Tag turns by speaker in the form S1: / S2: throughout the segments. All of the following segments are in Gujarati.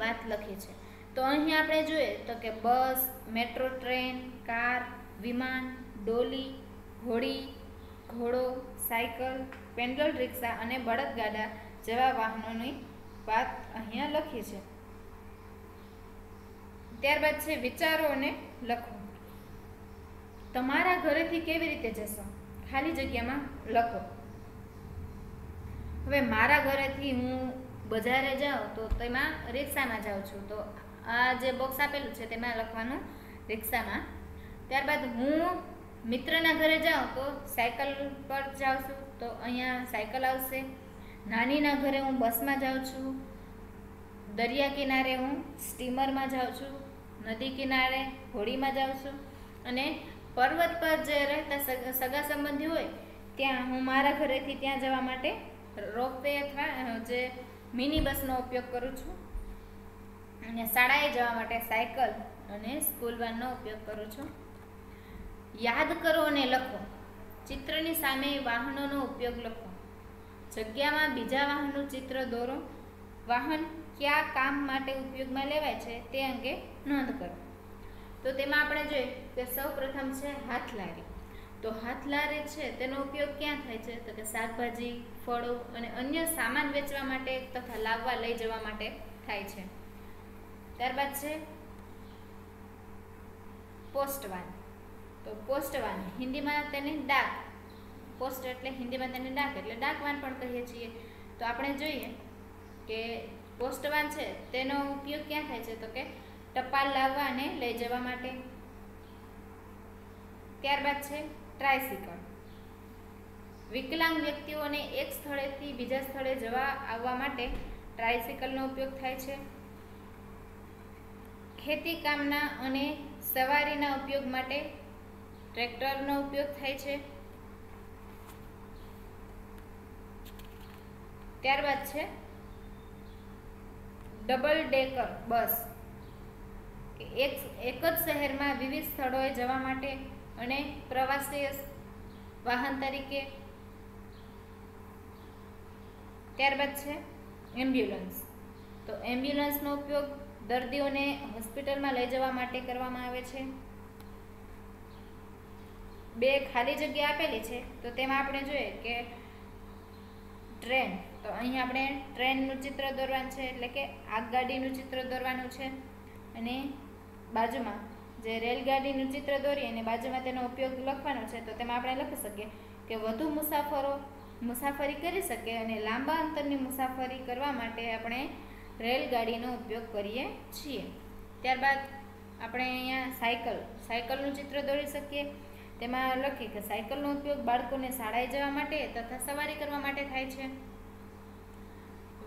S1: વાત લખી છે. તો અહીં આપણે જોઈએ તો કે બસ, મેટ્રો ટ્રેન, કાર, વિમાન, ડોલી, ઘોડી, ઘોડો, સાયકલ, પેન્ડલ રિક્ષા અને બળદગાડા જેવા વાહનોની વાત અહીંયા લખી છે. ત્યારબાદ છે વિચારો અને લખો. તમારા ઘરેથી કેવી રીતે જશો? ખાલી જગ્યામાં લખો. હવે મારા ઘરેથી હું બજારે જાઉં તો તેમાં રિક્ષામાં જાઉં છું. તો આ જે બોક્સ આપેલું છે તેમાં લખવાનું રિક્ષામાં. ત્યારબાદ હું મિત્રના ઘરે જાઉં તો સાયકલ પર જાઉં છું. તો અહીંયા સાયકલ આવશે. નાનીના ઘરે હું બસમાં જાઉં છું. દરિયા કિનારે હું સ્ટીમરમાં જાઉં છું. નદી કિનારે હોડીમાં જાઉં છું. અને પર્વત પર જે રહેતા સગ- સગા સંબંધી હોય, ત્યાં હું મારા ઘરેથી ત્યાં જવા માટે રોપવે અથવા જે મિની બસનો ઉપયોગ કરું છું. અને શાળાએ જવા માટે સાયકલ અને સ્કૂલ વાનનો ઉપયોગ કરું છું. યાદ કરો અને લખો. ચિત્રની સામે વાહનોનો ઉપયોગ લખો. જગ્યામાં બીજા વાહનનું ચિત્ર દોરો. વાહન કયા કામ માટે ઉપયોગમાં લેવાય છે તે અંગે નોંધ કરો. તો તેમાં આપણે જોઈએ કે સૌ પ્રથમ છે હાથલારી. તો હાથલારી છે, તેનો ઉપયોગ ક્યાં થાય છે? તો કે શાકભાજી, ફળો અને અન્ય સામાન વેચવા માટે તથા લાવવા લઈ જવા માટે થાય છે. ત્યારબાદ છે પોસ્ટવાન. તો પોસ્ટવાન, હિન્દીમાં તેને ડાક. પોસ્ટ એટલે હિન્દીમાં તેને ડાક એટલે ડાકવાન પણ કહીએ છીએ. તો આપણે જોઈએ કે પોસ્ટવાન છે, તેનો ઉપયોગ ક્યાં થાય છે? તો કે ટપાલ લાવવા અને લઈ જવા માટે. ત્યારબાદ છે ટ્રાયસિકલ. વિકલાંગ વ્યક્તિઓને એક સ્થળેથી બીજા સ્થળે જવા આવવા માટે ટ્રાયસિકલનો ઉપયોગ થાય છે. ખેતી કામના અને સવારીના ઉપયોગ માટે ટ્રેક્ટરનો ઉપયોગ થાય છે. ત્યારબાદ છે ડબલ ડેકર બસ. એક એક જ શહેરમાં વિવિધ સ્થળોએ જવા માટે અને પ્રવાસી વાહન તરીકે. ત્યારબાદ છે એમ્બ્યુલન્સ તો એમ્બ્યુલન્સનો ઉપયોગ દર્દીઓને હોસ્પિટલમાં લઈ જવા માટે કરવામાં આવે છે. બે ખાલી જગ્યા આપેલી છે, તો તેમાં આપણે જોઈએ કે ટ્રેન. તો અહીં આપણે ટ્રેનનું ચિત્ર દોરવાનું છે, એટલે કે આગગાડીનું ચિત્ર દોરવાનું છે. અને બાજુમાં જે રેલગાડીનું ચિત્ર દોરી અને બાજુમાં તેનો ઉપયોગ લખવાનો છે, તો તેમાં આપણે લખી શકીએ કે વધુ મુસાફરો મુસાફરી કરી શકે અને લાંબા અંતરની મુસાફરી કરવા માટે આપણે રેલગાડીનો ઉપયોગ કરીએ છીએ. ત્યારબાદ આપણે અહીંયા સાયકલ, સાયકલનું ચિત્ર દોરી શકીએ. તેમાં લખીએ કે સાયકલનો ઉપયોગ બાળકોને શાળાએ જવા માટે તથા સવારી કરવા માટે થાય છે.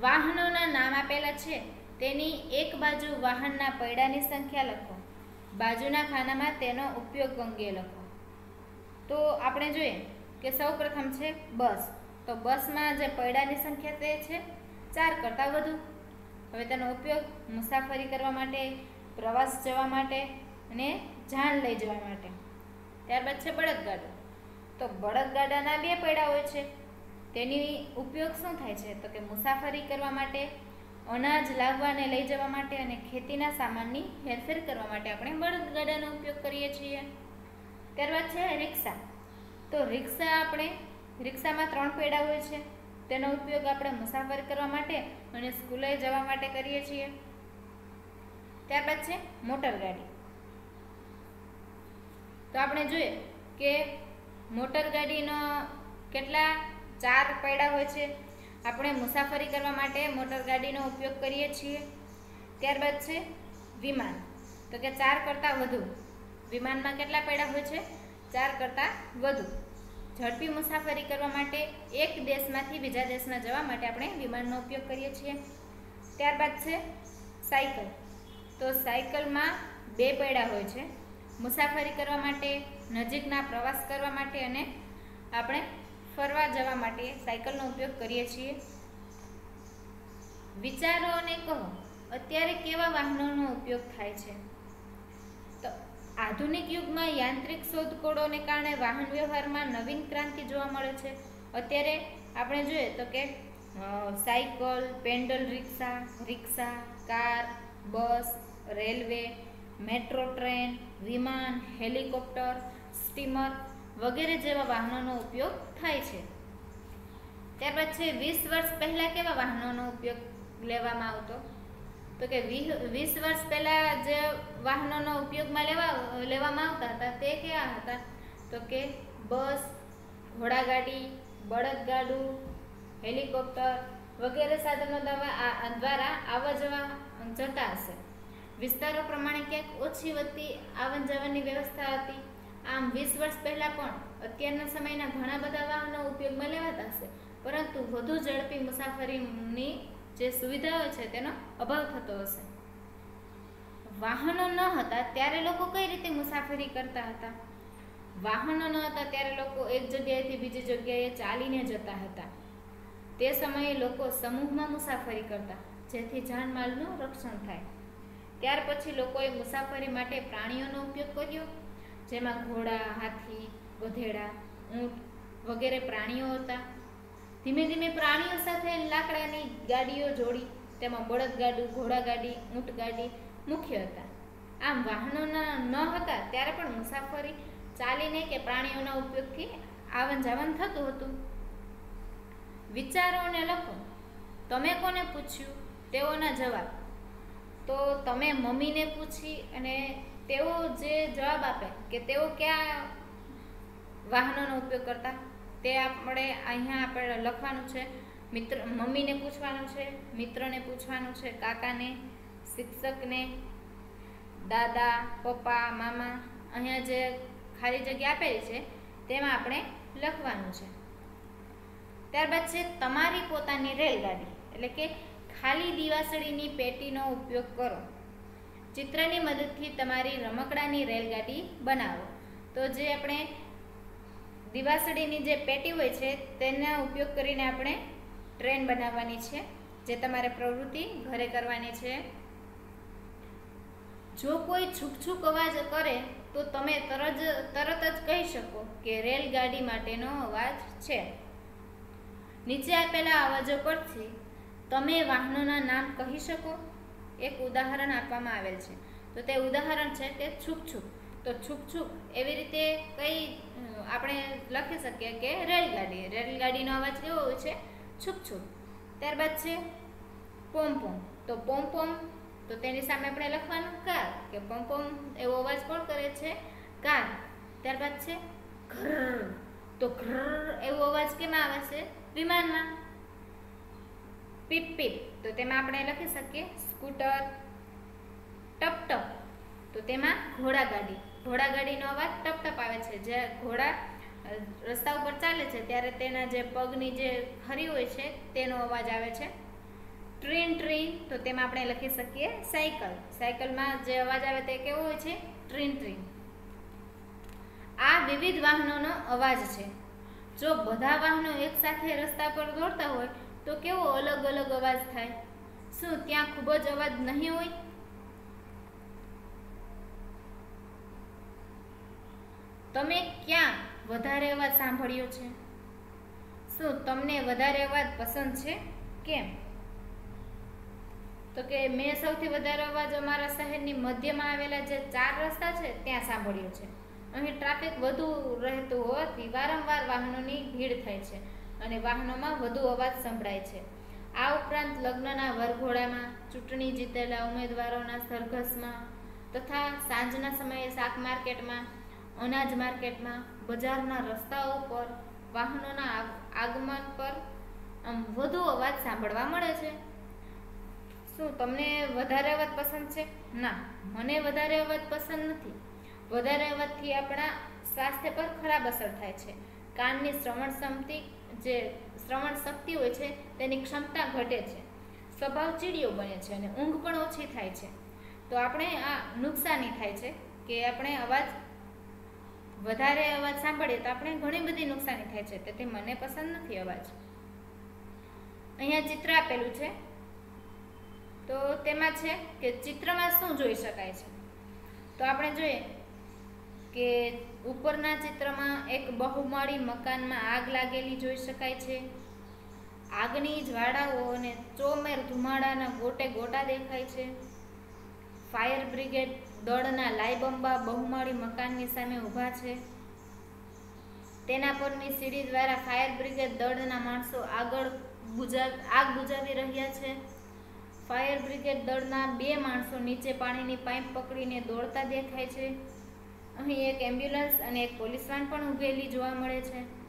S1: વાહનોના નામ આપેલા છે. તેની એક બાજુ વાહનના પૈડાની સંખ્યા લખો. બાજુના ખાનામાં તેનો ઉપયોગ અંગે લખો. તો આપણે જોઈએ કે સૌ પ્રથમ છે બસ. તો બસમાં જે પૈડાની સંખ્યા તે છે ચાર કરતાં વધુ. હવે તેનો ઉપયોગ મુસાફરી કરવા માટે, પ્રવાસ જવા માટે અને જાન લઈ જવા માટે. ત્યારબાદ છે બળદગાડો. તો બળદગાડાના બે પૈડા હોય છે. તેની ઉપયોગ શું થાય છે? તો કે મુસાફરી કરવા માટે અનાજ લાવવા અને લઈ જવા માટે અને ખેતીના સામાનની હેરફેર કરવા માટે આપણે બળદગાડાનો ઉપયોગ કરીએ છીએ. ત્યારબાદ છે રિક્ષા. તો રિક્ષા આપણે, રિક્ષામાં ત્રણ પૈડા હોય છે. તેનો ઉપયોગ આપણે મુસાફરી કરવા માટે અને સ્કૂલે જવા માટે કરીએ છીએ. ત્યારબાદ છે મોટરગાડી તો આપણે જોઈએ કે મોટરગાડીનો કેટલા ચાર પૈડા હોય છે. આપણે મુસાફરી કરવા માટે મોટરગાડીનો ઉપયોગ કરીએ છીએ. ત્યારબાદ છે વિમાન. તો કે ચાર કરતાં વધુ. વિમાનમાં કેટલા પૈડા હોય છે? ચાર કરતાં વધુ. ઝડપી મુસાફરી કરવા માટે એક દેશમાંથી બીજા દેશમાં જવા માટે આપણે વિમાનનો ઉપયોગ કરીએ છીએ. ત્યારબાદ છે સાયકલ. તો સાયકલમાં બે પૈડા હોય છે. મુસાફરી કરવા માટે, નજીકના પ્રવાસ કરવા માટે અને આપણે ફરવા જવા માટે સાયકલનો ઉપયોગ કરીએ છીએ. વિચારો અને કહો, અત્યારે કેવા વાહનોનો ઉપયોગ થાય છે? તો આધુનિક યુગમાં યાંત્રિક શોધખોળોને કારણે વાહન વ્યવહારમાં નવીન ક્રાંતિ જોવા મળે છે. અત્યારે આપણે જોઈએ તો કે cycle, pedal rickshaw rickshaw, car, bus, railway, metro train, વિમાન, હેલિકોપ્ટર, સ્ટીમર વગેરે જેવા વાહનોનો ઉપયોગ થાય છે. ત્યારબાદ છે, વીસ વર્ષ પહેલાં કેવા વાહનોનો ઉપયોગ લેવામાં આવતો? તો કે વીસ વર્ષ પહેલાં જે વાહનોનો ઉપયોગમાં લેવા, લેવામાં આવતા હતા તે કેવા હતા? તો કે બસ, ઘોડાગાડી, બળદગાડું, હેલિકોપ્ટર વગેરે સાધનો દ્વારા આવવા જવા જતા હશે. વિસ્તારો પ્રમાણે ક્યાંક ઓછી વધતી આવન જવાની વ્યવસ્થા હતી. આમ વીસ વર્ષ પહેલાં પણ અત્યારના સમયના ઘણા બધા વાહનો ઉપયોગમાં લેવાતા હશે, પરંતુ વધુ ઝડપી મુસાફરીની જે સુવિધાઓ છે તેનો અભાવ થતો હશે. વાહનો ન હતા ત્યારે લોકો કઈ રીતે મુસાફરી કરતા હતા? વાહનો ન હતા ત્યારે લોકો એક જગ્યાએથી બીજી જગ્યાએ ચાલીને જતા હતા. તે સમયે લોકો સમૂહમાં મુસાફરી કરતા, જેથી જાનમાલનું રક્ષણ થાય. ત્યાર પછી લોકોએ મુસાફરી માટે પ્રાણીઓનો ઉપયોગ કર્યો જેમાં ઘોડા, હાથી, ગધેડા, ઊંટ વગેરે પ્રાણીઓ હતા. ધીમે ધીમે પ્રાણીઓ સાથે લાકડાની ગાડીઓ જોડી, તેમાં બળદગાડું ઘોડાગાડી ઊંટગાડી મુખ્ય હતા. આમ વાહનોના ન હતા ત્યારે પણ મુસાફરી ચાલીને કે પ્રાણીઓના ઉપયોગથી આવન જાવન થતું હતું. વિચારો અને લખો. તમે કોને પૂછ્યું? તેઓના જવાબ. તો તમે મમ્મીને પૂછી અને તેઓ જે જવાબ આપે કે તેઓ કયા વાહનોનો ઉપયોગ કરતા, તે આપણે અહીંયા આપણે લખવાનું છે. મિત્ર, મમ્મીને પૂછવાનું છે, મિત્રને પૂછવાનું છે, કાકાને, શિક્ષકને, દાદા, પપ્પા, મામા, અહીંયા જે ખાલી જગ્યા આપેલી છે, તેમાં આપણે લખવાનું છે. ત્યારબાદ છે તમારી પોતાની રેલગાડી, એટલે કે ખાલી દિવાસળીની પેટીનો ઉપયોગ કરો. ચિત્રની મદદથી તમારી રમકડાની રેલગાડી બનાવો. તો જે આપણે દિવાસળીની જે પેટી હોય છે, તેના ઉપયોગ કરીને આપણે ટ્રેન બનાવવાની છે, જે તમારે પ્રવૃત્તિ ઘરે કરવાની છે. જો કોઈ છૂકછૂક અવાજ કરે, તો તમે તરત તરત જ કહી શકો કે રેલગાડી માટેનો અવાજ છે. નીચે આપેલા અવાજો પરથી તમે વાહનોના નામ કહી શકો એક ઉદાહરણ આપવામાં આવેલ છે. તો તે ઉદાહરણ છે કે છૂક તો છૂક એવી રીતે કઈ, આપણે લખી શકીએ કે રેલગાડી. રેલગાડીનો અવાજ કેવો હોય છે? છૂક ત્યારબાદ છે પોમ પોમ. તો પોમ પોમ, તો તેની સામે આપણે લખવાનું કાર કે પોમ પોમ એવો અવાજ કોણ કરે છે? કાર ત્યારબાદ છે ઘર. તો ઘર એવો અવાજ કેમાં આવે છે? વિમાનમાં. પીપ પીપ તો તેમાં આપણે લખી શકીએ સ્કૂટર ટપ ટપ તો તેમાં ઘોડાગાડી ઘોડાગાડીનો અવાજ ટપ ટપ આવે છે. જે ઘોડા રસ્તા ઉપર ચાલે છે, ત્યારે તેના જે પગની જે ખરી હોય છે, તેનો અવાજ આવે છે. Train train. તો તેમાં આપણે લખી શકીએ સાયકલ. સાયકલમાં જે અવાજ આવે તે કેવો હોય છે? Train train. આ વિવિધ વાહનોનો અવાજ છે. જો બધા વાહનો એકસાથે રસ્તા પર દોડતા હોય તો કેવો અલગ અલગ અવાજ થાય? શું ત્યાં ખૂબ જ અવાજ નહીં હોય? તમે ક્યાં વધારે અવાજ સાંભળ્યો છે? શું તમને વધારે અવાજ પસંદ છે? કેમ? તો કે મેં સૌથી વધારે અવાજ અમારા શહેરની મધ્યમાં આવેલા જે ચાર રસ્તા છે, ત્યાં સાંભળ્યો છે. અહીં ટ્રાફિક વધુ રહેતું હોવાથી વારંવાર વાહનોની ભીડ થાય છે. અને વાહનોમાં વધુ અવાજ સંભળાય છે. આ ઉપરાંત લગ્નના વરઘોડામાં, ચૂંટણી જીતેલા ઉમેદવારોના સરઘસમાં તથા સાંજના સમયે શાક માર્કેટમાં, અનાજ માર્કેટમાં, બજારના રસ્તાઓ પર, વાહનોના આગમન પર આમ વધુ અવાજ સાંભળવા મળે છે. શું તમને વધારે અવાજ પસંદ છે? ના, મને વધારે અવાજ પસંદ નથી. વધારે અવાજથી આપણા સ્વાસ્થ્ય પર ખરાબ અસર થાય છે. કાનની શ્રવણ ક્ષમતિ જે શ્રવણ શક્તિ હોય છે, તેની ક્ષમતા ઘટે છે. સ્વભાવ ચીડિયો બને છે અને ઊંઘ પણ ઓછી થાય છે. તો આપણે આ નુકસાની થાય છે કે આપણે અવાજ વધારે અવાજ સાંભળીએ તો આપણે ઘણી બધી નુકસાની થાય છે. તેથી મને પસંદ નથી અવાજ. અહીંયા ચિત્ર આપેલું છે. તો તેમાં છે કે ચિત્રમાં શું જોઈ શકાય છે? તો આપણે જોઈએ. કે ઉપરના ચિત્રમાં એક બહુમાળી મકાનમાં આગ લાગેલી જોઈ શકાય છે. આગની જ્વાળાઓ અને ચોમેર ધુમાડાના ગોટે ગોટા દેખાય છે. ફાયર બ્રિગેડ દળના લાયબંબા બહુમાળી મકાનની સામે ઊભા છે. તેના પરની સીડી દ્વારા ફાયર બ્રિગેડ દળના માણસો આગળ આગ બુજાવી રહ્યા છે. ફાયર બ્રિગેડ દળના બે માણસો નીચે પાણીની પાઇપ પકડીને દોડતા દેખાય છે. અહીં એક એમ્બ્યુલન્સ અને એક પોલીસ વાન પણ ઊભેલી જોવા મળે છે.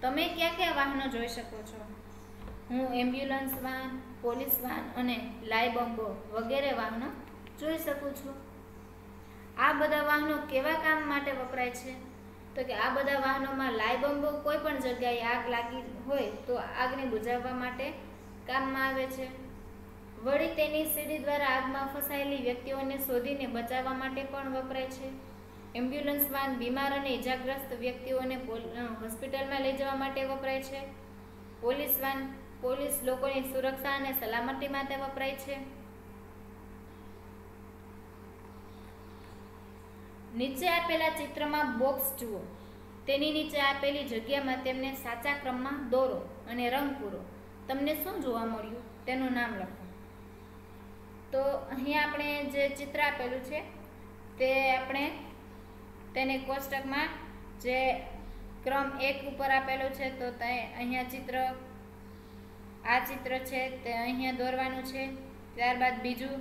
S1: તમે કયા કયા વાહનો જોઈ શકો છો? હું એમ્બ્યુલન્સ વાન, પોલીસ વાન અને લાઈ બોમ્બો વગેરે વાહનો જોઈ શકું છું. આ બધા વાહનો કેવા કામ માટે વપરાય છે? તો કે આ બધા વાહનોમાં લાઈ બોમ્બો કોઈ પણ જગ્યાએ આગ લાગી હોય તો આગને બુજાવવા માટે કામમાં આવે છે. વળી તેની સીડી દ્વારા આગમાં ફસાયેલી વ્યક્તિઓને શોધીને બચાવવા માટે પણ વપરાય છે. એમ્બ્યુલન્સ વાન બીમાર અને ઇજાગ્રસ્ત વ્યક્તિઓને હોસ્પિટલમાં લઈ જવા માટે વપરાય છે. પોલીસ વાન પોલીસ લોકોની સુરક્ષા અને સલામતી માટે વપરાય છે. નીચે આપેલા ચિત્રમાં બોક્સ જુઓ. તેની નીચે આપેલી જગ્યામાં તેમને સાચા ક્રમમાં દોરો અને રંગ પૂરો. તમને શું જોવા મળ્યું? તેનું નામ લખો. તો અહીં આપણે જે ચિત્ર આપેલું છે, તે આપણે તેને કોષ્ટકમાં જે ક્રમ એક ઉપર આપેલું છે, તો તે અહીંયા ચિત્ર, આ ચિત્ર છે, તે અહીંયા દોરવાનું છે. ત્યારબાદ બીજું,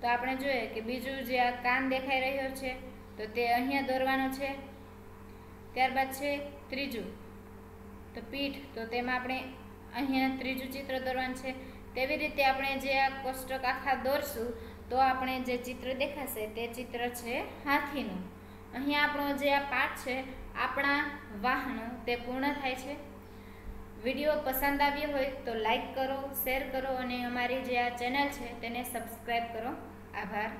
S1: તો આપણે જોઈએ કે બીજું જે આ કાન દેખાઈ રહ્યો છે, તો તે અહીંયા દોરવાનું છે. ત્યારબાદ છે ત્રીજું, તો પીઠ, તો તેમાં આપણે અહીંયા ત્રીજું ચિત્ર દોરવાનું છે. તેવી રીતે આપણે જે આ કોષ્ટક આખા દોરશું, તો આપણે જે ચિત્ર દેખાશે તે ચિત્ર છે હાથીનું. અહીંયા આપણો જે આ પાઠ છે, આપણા વાહનો, તે પૂર્ણ થાય છે. વીડિયો પસંદ આવ્યો હોય તો લાઈક કરો, શેર કરો અને અમારી જે આ ચેનલ છે તેને સબસ્ક્રાઈબ કરો. આભાર.